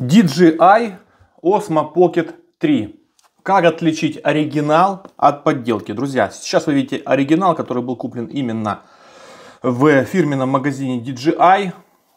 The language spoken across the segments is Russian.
DJI Osmo Pocket 3. Как отличить оригинал от подделки? Друзья, сейчас вы видите оригинал, который был куплен именно в фирменном магазине DJI,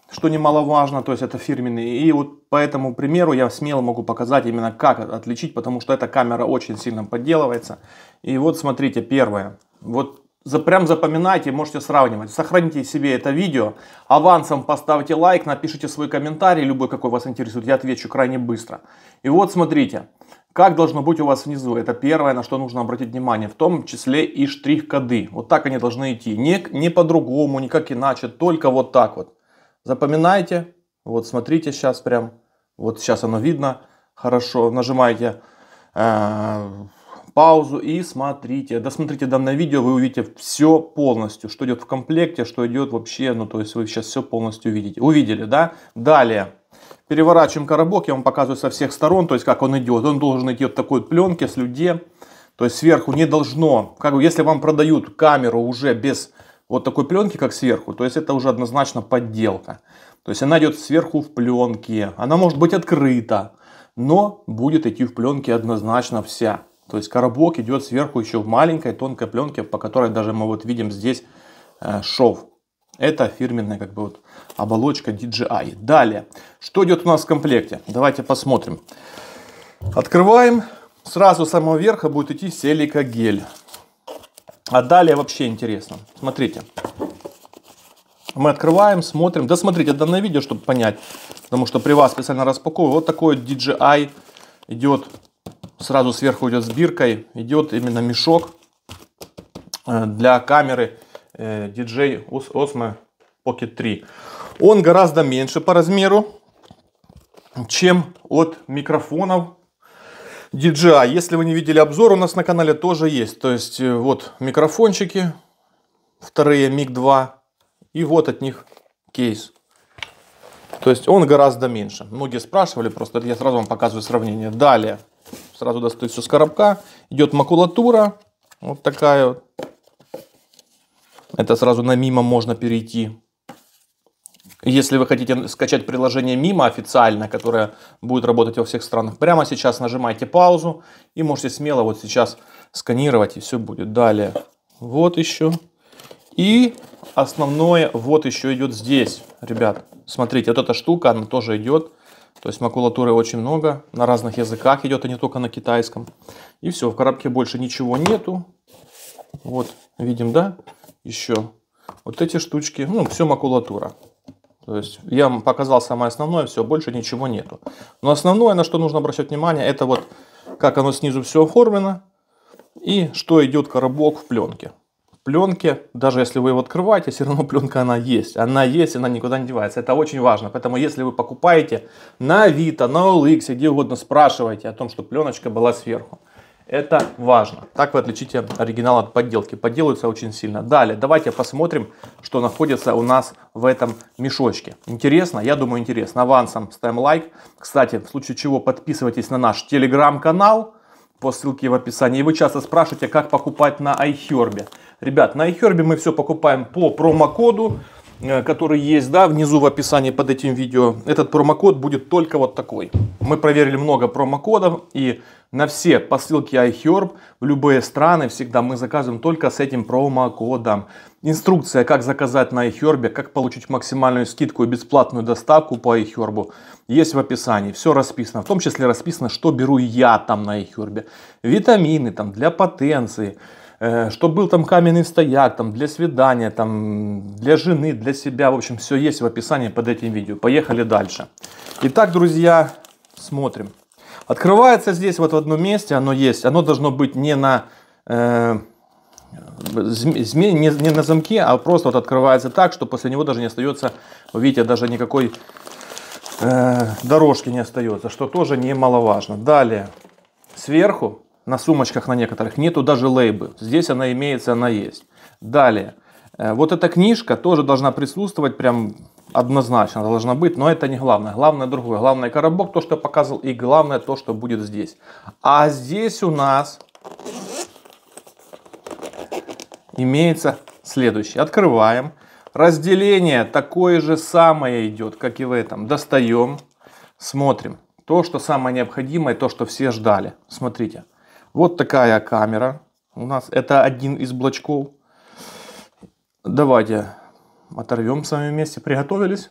что немаловажно, то есть это фирменный. И вот по этому примеру я смело могу показать именно как отличить, потому что эта камера очень сильно подделывается. И вот смотрите, первое. Вот за, прям запоминайте, можете сравнивать. Сохраните себе это видео, авансом поставьте лайк, напишите свой комментарий, любой, какой вас интересует, я отвечу крайне быстро. И вот смотрите, как должно быть у вас внизу. Это первое, на что нужно обратить внимание, в том числе и штрих-коды. Вот так они должны идти, не, не по-другому, никак иначе, только вот так вот. Запоминайте, вот смотрите сейчас прям, вот сейчас оно видно хорошо, нажимаете э, паузу и смотрите. Досмотрите данное видео, вы увидите все полностью, что идет в комплекте, что идет вообще, ну то есть вы сейчас все полностью увидите. Увидели, да? Далее. Переворачиваем коробок, я вам показываю со всех сторон, то есть как он идет. Он должен идти вот такой пленке с людей, то есть сверху не должно, как бы если вам продают камеру уже без вот такой пленки, как сверху, то есть это уже однозначно подделка. То есть она идет сверху в пленке, она может быть открыта, но будет идти в пленке однозначно вся. То есть коробок идет сверху еще в маленькой тонкой пленке, по которой даже мы вот видим здесь э, шов. Это фирменная как бы вот оболочка DJI. Далее, что идет у нас в комплекте? Давайте посмотрим. Открываем. Сразу с самого верха будет идти силикагель. А далее вообще интересно. Смотрите. Мы открываем, смотрим. Да смотрите данное видео, чтобы понять. Потому что при вас специально распаковываю. Вот такой DJI идет сразу сверху идет с биркой, идет именно мешок э, для камеры DJI э, Osmo Pocket 3. Он гораздо меньше по размеру, чем от микрофонов DJI. Если вы не видели обзор, у нас на канале тоже есть. То есть э, вот микрофончики, вторые MiG 2 и вот от них кейс. То есть он гораздо меньше. Многие спрашивали, просто я сразу вам показываю сравнение. Далее Сразу достают все с коробка. Идет макулатура. Вот такая вот. Это сразу на мимо можно перейти. Если вы хотите скачать приложение Мимо официально, которое будет работать во всех странах, прямо сейчас нажимайте паузу и можете смело вот сейчас сканировать и все будет. Далее, вот еще. И основное вот еще идет здесь, ребят. Смотрите, вот эта штука, она тоже идет то есть макулатуры очень много, на разных языках идет, а не только на китайском. И все, в коробке больше ничего нету. Вот, видим, да? Еще вот эти штучки, ну, все макулатура. То есть я вам показал самое основное, все, больше ничего нету. Но основное, на что нужно обращать внимание, это вот как оно снизу все оформлено и что идет коробок в пленке пленке, даже если вы его открываете, все равно пленка она есть. Она есть, она никуда не девается. Это очень важно. Поэтому если вы покупаете на Авито, на OLX, где угодно, спрашивайте о том, что пленочка была сверху. Это важно. Так вы отличите оригинал от подделки. Подделываются очень сильно. Далее, давайте посмотрим, что находится у нас в этом мешочке. Интересно? Я думаю, интересно. Авансом ставим лайк. Кстати, в случае чего подписывайтесь на наш телеграм-канал по ссылке в описании. И вы часто спрашиваете, как покупать на iHerb. Ребят, на iHerb мы все покупаем по промокоду, э, который есть да, внизу в описании под этим видео. Этот промокод будет только вот такой. Мы проверили много промокодов и на все по ссылке iHerb в любые страны всегда мы заказываем только с этим промокодом. Инструкция, как заказать на iHerb, как получить максимальную скидку и бесплатную доставку по iHerb есть в описании. Все расписано. В том числе расписано, что беру я там на iHerb. Витамины там для потенции Э, что был там каменный стояк, там для свидания, там для жены, для себя. В общем, все есть в описании под этим видео. Поехали дальше. Итак, друзья, смотрим. Открывается здесь вот в одном месте, оно есть. Оно должно быть не на, э, не, не на замке, а просто вот открывается так, что после него даже не остается, видите, даже никакой э, дорожки не остается, что тоже немаловажно. Далее, сверху на сумочках на некоторых нету даже лейбы. Здесь она имеется, она есть. Далее. Э, вот эта книжка тоже должна присутствовать прям однозначно должна быть, но это не главное. Главное другое. Главное коробок, то, что я показывал, и главное то, что будет здесь. А здесь у нас имеется следующее. Открываем. Разделение такое же самое идет, как и в этом. Достаем. Смотрим. То, что самое необходимое, то, что все ждали. Смотрите. Вот такая камера. У нас это один из блочков. Давайте оторвем с вами вместе. Приготовились?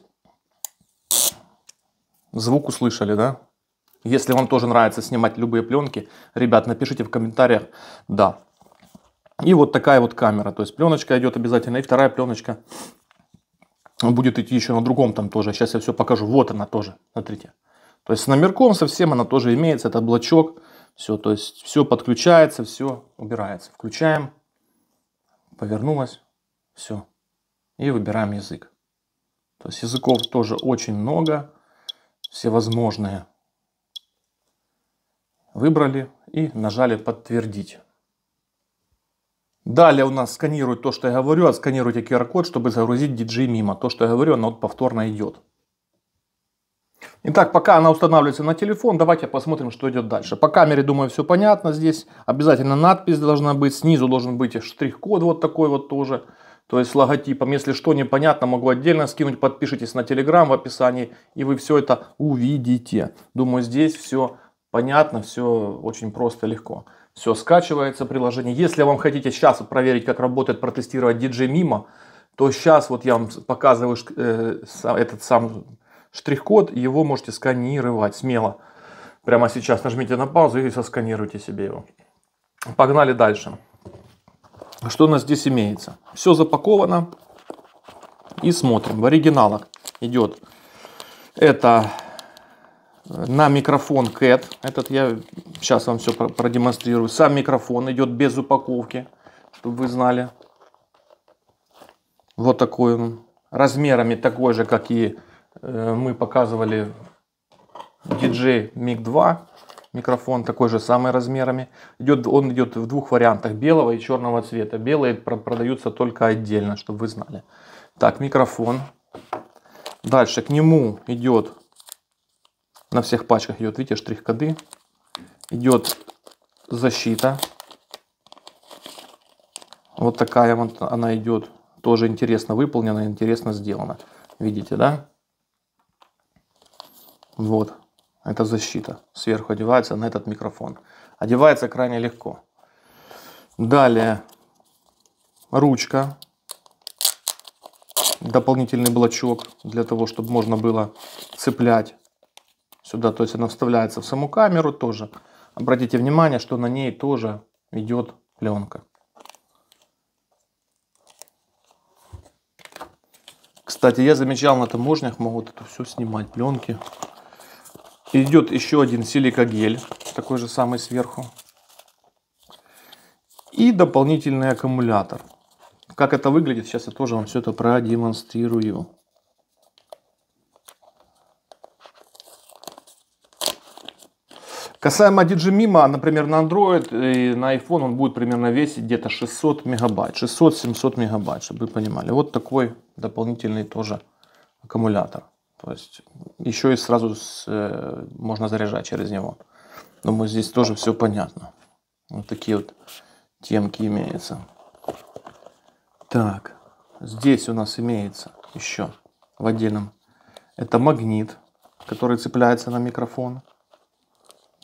Звук услышали, да? Если вам тоже нравится снимать любые пленки, ребят, напишите в комментариях «да». И вот такая вот камера. То есть пленочка идет обязательно. И вторая пленочка будет идти еще на другом там тоже. Сейчас я все покажу. Вот она тоже. Смотрите. То есть с номерком совсем она тоже имеется. Это блочок. Все, то есть все подключается, все убирается. Включаем. Повернулась. Все. И выбираем язык. То есть языков тоже очень много. Всевозможные. Выбрали и нажали подтвердить. Далее у нас сканирует то, что я говорю, отсканируйте QR-код, чтобы загрузить DJ мимо. То, что я говорю, оно повторно идет. Итак, пока она устанавливается на телефон, давайте посмотрим, что идет дальше. По камере, думаю, все понятно. Здесь обязательно надпись должна быть. Снизу должен быть штрих-код вот такой вот тоже. То есть логотипом. Если что непонятно, могу отдельно скинуть. Подпишитесь на Telegram в описании. И вы все это увидите. Думаю, здесь все понятно, все очень просто, легко. Все, скачивается приложение. Если вам хотите сейчас проверить, как работает, протестировать DJ Mimo, то сейчас вот я вам показываю э, этот сам штрих-код, его можете сканировать смело. Прямо сейчас нажмите на паузу и сосканируйте себе его. Погнали дальше. Что у нас здесь имеется? Все запаковано. И смотрим. В оригиналах идет это на микрофон CAT. Этот я сейчас вам все продемонстрирую. Сам микрофон идет без упаковки, чтобы вы знали. Вот такой он. Размерами такой же, как и э, мы показывали DJ Mic 2. Микрофон такой же самый размерами. Идет, он идет в двух вариантах, белого и черного цвета. Белые продаются только отдельно, чтобы вы знали. Так, микрофон. Дальше к нему идет на всех пачках идет, видите, штрих-коды. Идет защита. Вот такая вот она идет. Тоже интересно выполнена, интересно сделана. Видите, да? Вот. Это защита. Сверху одевается на этот микрофон. Одевается крайне легко. Далее ручка. Дополнительный блочок для того, чтобы можно было цеплять сюда. То есть она вставляется в саму камеру тоже. Обратите внимание, что на ней тоже идет пленка. Кстати, я замечал на таможнях могут это все снимать, пленки. Идет еще один силикогель, такой же самый сверху. И дополнительный аккумулятор. Как это выглядит, сейчас я тоже вам все это продемонстрирую. Касаемо DigiMimo, например, на Android и на iPhone он будет примерно весить где-то 600 мегабайт, 600-700 мегабайт, чтобы вы понимали. Вот такой дополнительный тоже аккумулятор. То есть еще и сразу с, э, можно заряжать через него. Думаю, здесь тоже все понятно. Вот такие вот темки имеются. Так, здесь у нас имеется еще в отдельном. Это магнит, который цепляется на микрофон.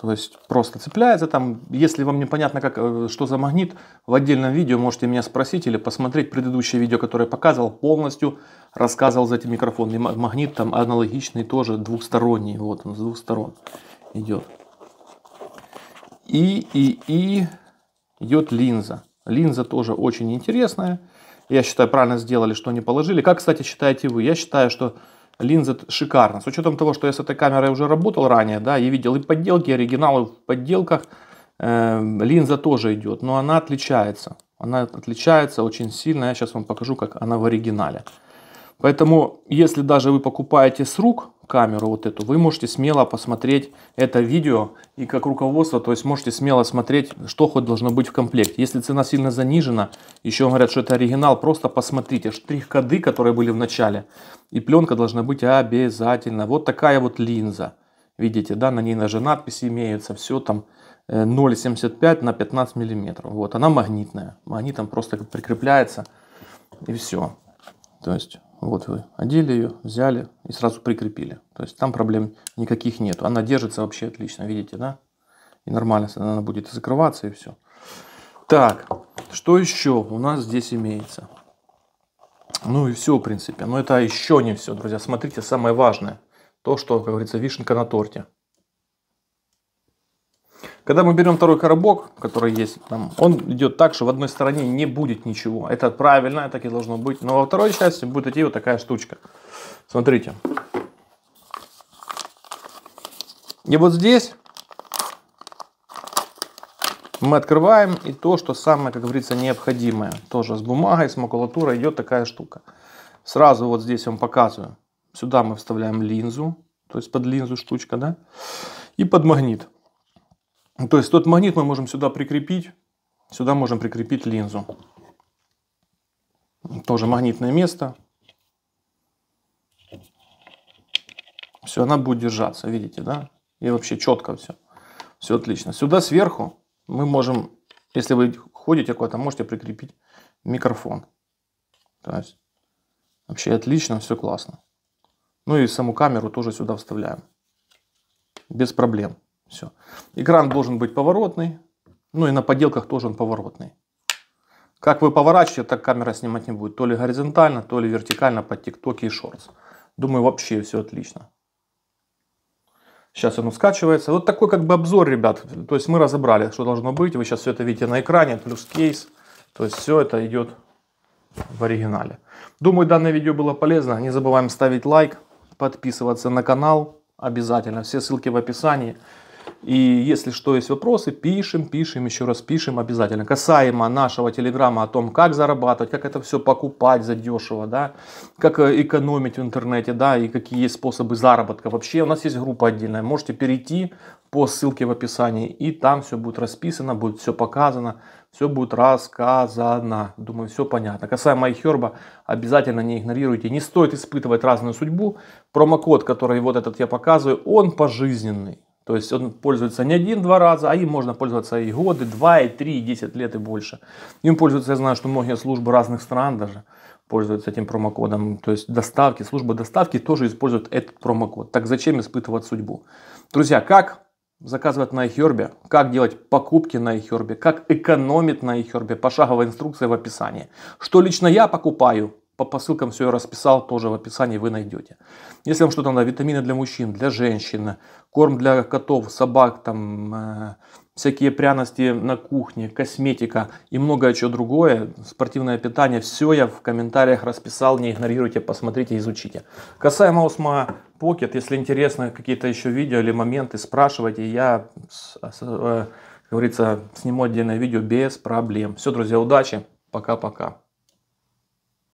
То есть просто цепляется там. Если вам непонятно, как, э, что за магнит, в отдельном видео можете меня спросить или посмотреть предыдущее видео, которое я показывал, полностью рассказывал за эти микрофоны. И магнит там аналогичный тоже двухсторонний. Вот он с двух сторон идет. И, и, и идет линза. Линза тоже очень интересная. Я считаю, правильно сделали, что не положили. Как, кстати, считаете вы? Я считаю, что линза шикарна. С учетом того, что я с этой камерой уже работал ранее, да, и видел и подделки, и оригиналы в подделках, э, линза тоже идет, но она отличается. Она отличается очень сильно. Я сейчас вам покажу, как она в оригинале. Поэтому, если даже вы покупаете с рук камеру вот эту, вы можете смело посмотреть это видео и как руководство, то есть можете смело смотреть, что хоть должно быть в комплекте. Если цена сильно занижена, еще говорят, что это оригинал, просто посмотрите штрих-коды, которые были в начале, и пленка должна быть обязательно. Вот такая вот линза. Видите, да, на ней даже надписи имеются, все там 0,75 э, на 15 миллиметров. Вот, она магнитная. Магнитом просто прикрепляется и все. То есть Вот вы одели ее, взяли и сразу прикрепили. То есть там проблем никаких нет. Она держится вообще отлично, видите, да? И нормально она будет закрываться и все. Так, что еще у нас здесь имеется? Ну и все, в принципе. Но это еще не все, друзья. Смотрите, самое важное. То, что, как говорится, вишенка на торте. Когда мы берем второй коробок, который есть там, он идет так, что в одной стороне не будет ничего. Это правильно, так и должно быть. Но во второй части будет идти вот такая штучка. Смотрите. И вот здесь мы открываем и то, что самое, как говорится, необходимое. Тоже с бумагой, с макулатурой идет такая штука. Сразу вот здесь вам показываю. Сюда мы вставляем линзу, то есть под линзу штучка, да, и под магнит. То есть тот магнит мы можем сюда прикрепить. Сюда можем прикрепить линзу. Тоже магнитное место. Все, она будет держаться, видите, да? И вообще четко все. Все отлично. Сюда сверху мы можем, если вы ходите куда-то, можете прикрепить микрофон. То есть вообще отлично, все классно. Ну и саму камеру тоже сюда вставляем. Без проблем. Все. Экран должен быть поворотный. Ну и на поделках тоже он поворотный. Как вы поворачиваете, так камера снимать не будет. То ли горизонтально, то ли вертикально под тиктоки и шортс. Думаю, вообще все отлично. Сейчас оно скачивается. Вот такой как бы обзор, ребят. То есть мы разобрали, что должно быть. Вы сейчас все это видите на экране, плюс кейс. То есть все это идет в оригинале. Думаю, данное видео было полезно. Не забываем ставить лайк, подписываться на канал обязательно. Все ссылки в описании. И если что, есть вопросы, пишем, пишем, еще раз пишем обязательно. Касаемо нашего телеграмма о том, как зарабатывать, как это все покупать задешево, да, как э, экономить в интернете, да, и какие есть способы заработка. Вообще у нас есть группа отдельная, можете перейти по ссылке в описании, и там все будет расписано, будет все показано, все будет рассказано. Думаю, все понятно. Касаемо iHerb, обязательно не игнорируйте. Не стоит испытывать разную судьбу. Промокод, который вот этот я показываю, он пожизненный. То есть он пользуется не один-два раза, а им можно пользоваться и годы, два, и три, и десять лет и больше. Им пользуются, я знаю, что многие службы разных стран даже пользуются этим промокодом. То есть доставки, службы доставки тоже используют этот промокод. Так зачем испытывать судьбу? Друзья, как заказывать на iHerb, как делать покупки на iHerb, как экономить на iHerb, пошаговая инструкция в описании. Что лично я покупаю, по посылкам все я расписал, тоже в описании вы найдете. Если вам что-то надо, витамины для мужчин, для женщин, корм для котов, собак, там, э, всякие пряности на кухне, косметика и многое чего другое, спортивное питание, все я в комментариях расписал, не игнорируйте, посмотрите, изучите. Касаемо Osmo Pocket, если интересно какие-то еще видео или моменты, спрашивайте, я, э, говорится, сниму отдельное видео без проблем. Все, друзья, удачи, пока-пока.